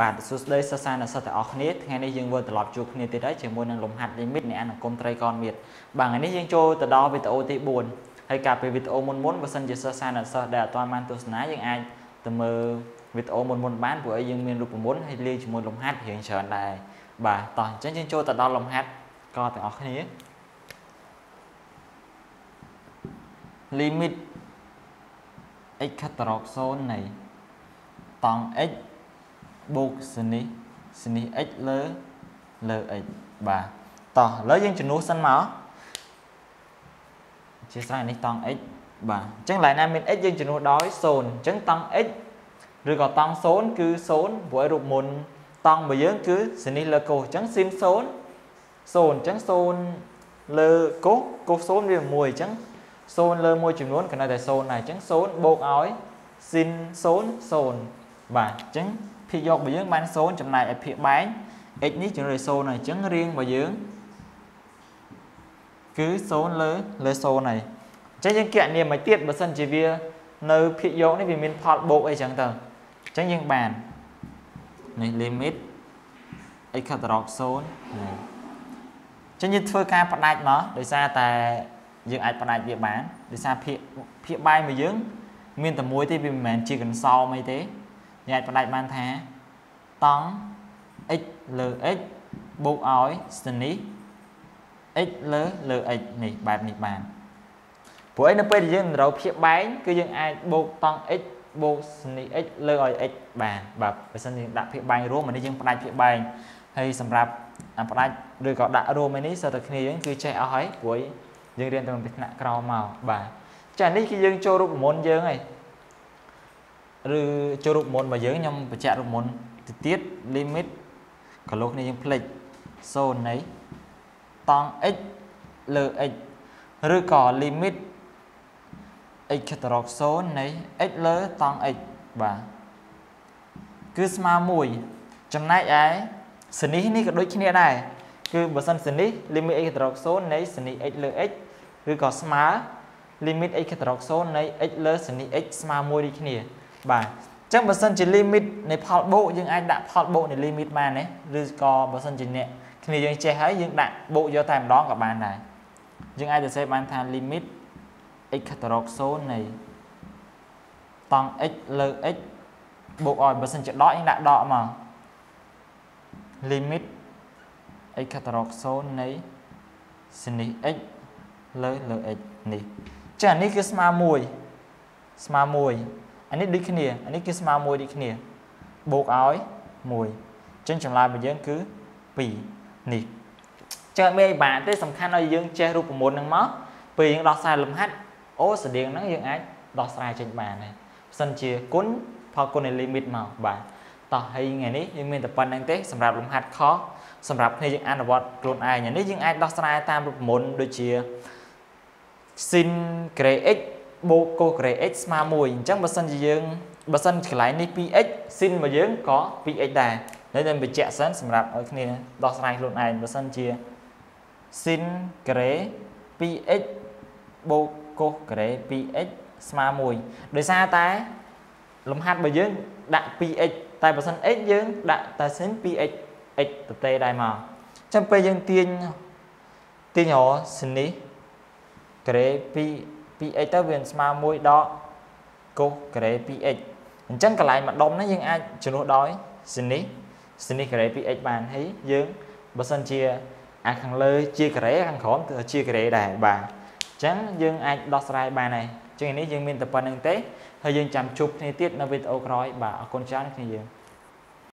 បាទសួស្តីសិស្សានុសិស្សទាំងអស់គ្នាថ្ងៃនេះយើងវិលត្រឡប់ជួបគ្នាទៀតហើយជាមួយនឹងលំហាត់ limit នៃអនុគមត្រីកនមៀតបាទថ្ងៃនេះយើងចូលទៅដល់វីដេអូទី4ហើយកាលពីវីដេអូមុនមុនបើសិនជាសិស្សានុសិស្សដែលអត់ទាន់បានទស្សនាយើងអាចទៅមើលវីដេអូមុនមុនបានព្រោះអីយើងមានរូបមន្តហើយលាយជាមួយលំហាត់រៀងច្រើនដែរបាទតោះអញ្ចឹងយើងចូលទៅដល់លំហាត់កទាំងអស់គ្នា limit x ខិតទៅរក0នៃតង់ x បូកសនេះសនេះ x លើលើ x បាទតោះឥឡូវយើងជំនួសសិនមកអធិស្ឋាននេះតង់ x បាទអញ្ចឹងឡើយណាមាន x យើងជំនួសដោយ0អញ្ចឹងតង់ x ឬក៏តង់0គឺ0ព្រោះឲ្យរូបមុនតង់របស់យើងគឺសនេះលើកុសអញ្ចឹងស៊ីន0 0អញ្ចឹង0លើកុសកុស0វា1អញ្ចឹង0លើមួយចំនួនក៏នៅតែ0ដែរអញ្ចឹង0បូកឲ្យស៊ីន0 0បាទអញ្ចឹង ភាគយករបស់យើងបាន0ចំណែកឲ្យភាគបែង x នេះជំនួស0ហើយអញ្ចឹងរៀងរបស់យើងគឺ0លើលើ0ហើយអញ្ចឹងយើងគណនាមួយទៀតបើសិនជាវានៅភាគយកនេះវាមានផលបូកអីចឹងទៅអញ្ចឹងយើងបាននេះ limit x ខិតរក0នេះអញ្ចឹងយើងធ្វើការផ្ដាច់មកដោយសារតែយើងអាចផ្ដាច់វាបានដោយសារភាគភាគបែងរបស់យើង មានតែមួយទេវាមិនមែនជាកន្សោមអីទេ យើងអាចផ្ដាច់បានថាតង់ x លើ x បូកឲ្យស្ទនេះ x លើលើ x នេះបែបនេះបានព្រោះឯនៅពេលដែលយើងរកភាគបែងគឺយើងអាចបូកតង់ x បូកស្នេះ x លើឲ្យ x បានបាទបើសិនយើងដាក់ភាគបែងរួមអានេះយើងផ្ដាច់ភាគបែងហើយសម្រាប់ផ្ដាច់ឬក៏ដាក់រួមឯនេះសិតតែគ្នាយើងគឺចេះអស់ហើយព្រោះយើងរៀនតាំងពីថ្នាក់ក្រោមមកបាទចានេះគឺយើងចូលរូបមន្តយើងហើយ ឬចូលរូបមន្តរបស់យើងខ្ញុំបញ្ជាក់រូបមន្តទៅទៀត limit ក៏លោកនេះយើងផ្លេច0នៃតង់ x លើ x ឬក៏ limit x ខិតរក0នៃ x លើតង់ x បាទគឺស្មើ1ចំណែកឯសនេះនេះក៏ដូចគ្នាដែរគឺបើសិនសនេះ limit x ខិតរក0នៃសនេះ x លើ x ឬក៏ស្មើ limit x ខិតរក0នៃ x លើសនេះ x ស្មើ1ដូចគ្នា បាទអញ្ចឹងបើសិនជា limit នៃផលបូកយើងអាចដាក់ផលបូកនៃ limit បានទេឬក៏បើសិនជាអ្នកគ្នាយើងចេះហើយយើងដាក់បូកយកតែម្ដងក៏បានដែរយើងអាចទៅសេបានថា limit x ខិតរក0នៃតង់ x លើ x បូកឲ្យបើសិនជាដកយើងដាក់ដកមក limit x ខិតរក0នៃសនេះ x លើលើ x នេះចឹងអានេះគឺស្មើ1ស្មើ1 អានេះដូចគ្នាអានេះគឺស្មើ1ដូចគ្នាបូកឲ្យ1ចឹងចម្លើយរបស់យើងគឺ2នេះចឹងអត់មានអីបាក់ទេសំខាន់ឲ្យយើងចេះរូបមន្តហ្នឹងមកពេលយើងដោះស្រាយលំហាត់អូស្តៀងហ្នឹងយើងអាចដោះស្រាយចេញបានដែរបើសិនជាគុណផលគុណនៃ limit មកបាទតោះហើយថ្ងៃនេះយើងមានតែប៉ុណ្្នឹងទេសម្រាប់លំហាត់ខសម្រាប់គ្នាយើងអនុវត្តខ្លួនឯងនេះយើងអាចដោះស្រាយតាមរូបមន្តដូចជា sin ក្រេ x បូកកូសក្រេ x ស្មើ1អញ្ចឹងបើសិនជាយើងបើសិនកន្លែងនេះ 2x sin របស់យើងក៏ 2x ដែរនេះតែបញ្ជាក់សិនសម្រាប់ឲ្យគ្នាដោះស្រាយខ្លួនឯងបើសិនជា sin ក្រេ 2x បូកកូសក្រេ 2x ស្មើ1ដោយសារតែលំហាត់របស់យើងដាក់ 2x តែបើសិន x យើងដាក់តែ sin 2x x ទៅទេដែរមកអញ្ចឹងពេលយើងទាញទាញរសនេះក្រេ2 2x ទៅវាស្មើ1ដកកុសក្រេ 2x អញ្ចឹងកន្លែងម្ដុំនេះយើងអាចជំនួសដោយសនេះសនេះក្រេ 2x បានហើយយើងបើសិនជាអាខាងលើជាការ៉េខាងក្រោមគឺជាការ៉េដែរបាទអញ្ចឹងយើងអាចដោះស្រាយបានហើយអញ្ចឹងនេះយើងមានតែប៉ុណ្្នឹងទេហើយយើងចាំជួបគ្នាទៀតនៅវីដេអូក្រោយបាទអរគុណច្រើនគ្នាយើង